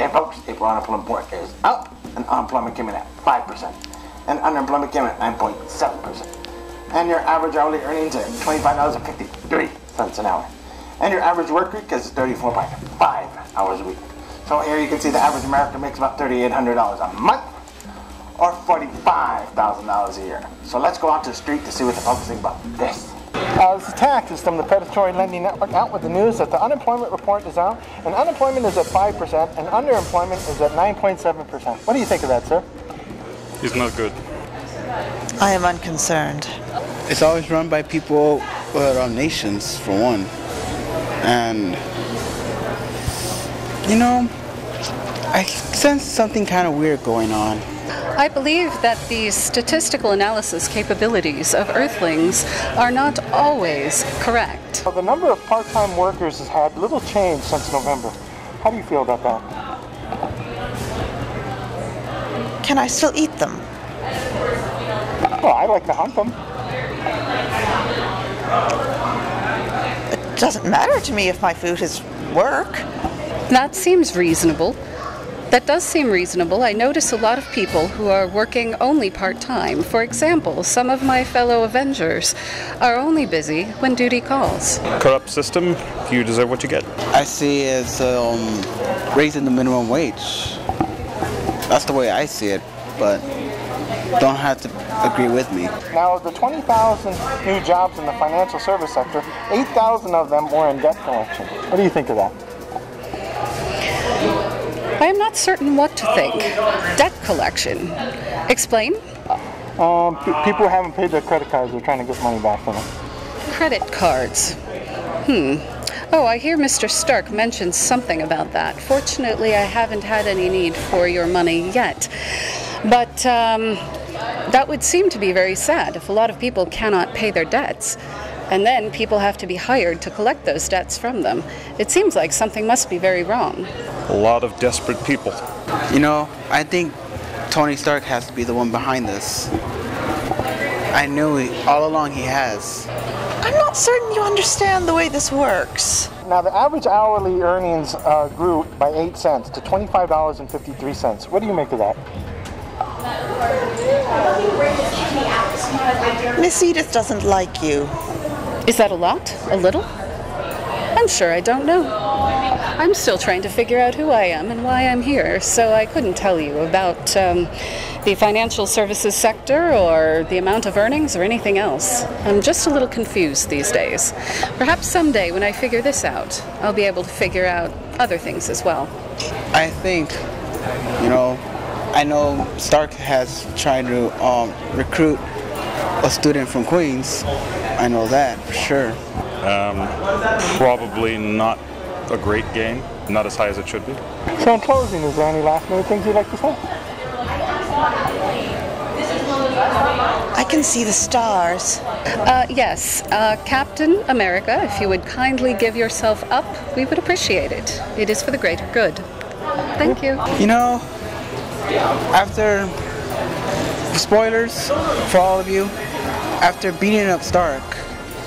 And folks, April unemployment report is up, and unemployment came in at 5%, and unemployment came in at 9.7%. And your average hourly earnings are $25.53 an hour. And your average work week is 34.5 hours a week. So here you can see the average American makes about $3,800 a month or $45,000 a year. So let's go out to the street to see what the folks think about this. Uh, this is Tax is from the Predatory Lending Network out with the news that the unemployment report is out, and unemployment is at 5%, and underemployment is at 9.7%. What do you think of that, sir? It's not good. I am unconcerned. It's always run by people well, nations, for one. And, you know, I sense something kind of weird going on. I believe that the statistical analysis capabilities of Earthlings are not always correct. Well, the number of part-time workers has had little change since November. How do you feel about that? Can I still eat them? Well, I like to hunt them. It doesn't matter to me if my food is work. That seems reasonable. That does seem reasonable. I notice a lot of people who are working only part time. For example, some of my fellow Avengers are only busy when duty calls. Corrupt system, you deserve what you get. I see it as um, raising the minimum wage. That's the way I see it, but don't have to agree with me. Now, of the 20,000 new jobs in the financial service sector, 8,000 of them were in debt collection. What do you think of that? I am not certain what to think. Debt collection. Explain. Um, p- people haven't paid their credit cards They're trying to get money back from them. Credit cards. Hmm. Oh, I hear Mr. Stark mentioned something about that. Fortunately, I haven't had any need for your money yet. But um, that would seem to be very sad if a lot of people cannot pay their debts. And then people have to be hired to collect those debts from them. It seems like something must be very wrong. A lot of desperate people. You know, I think Tony Stark has to be the one behind this. I knew it all along he has. I'm not certain you understand the way this works. Now, the average hourly earnings uh, grew by 8 cents to $25.53. What do you make of that? Miss Edith doesn't like you. Is that a lot? A little? I'm sure I don't know. I'm still trying to figure out who I am and why I'm here, so I couldn't tell you about um, the financial services sector or the amount of earnings or anything else. I'm just a little confused these days. Perhaps someday when I figure this out, I'll be able to figure out other things as well. I think, you know, I know Stark has tried to um, recruit a student from Queens. I know that for sure. Um, probably not a great game, not as high as it should be. So, in closing, is there any last minute things you'd like to say? I can see the stars. Uh, yes, uh, Captain America, if you would kindly give yourself up, we would appreciate it. It is for the greater good. Thank you. You know, after spoilers for all of you, after beating up Stark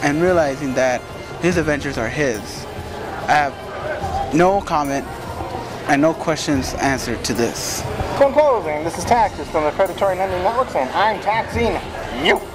and realizing that his adventures are his, I have no comment and no questions answered to this. Closing, this is Taxes from the Predatory Lending Network and I'm taxing you.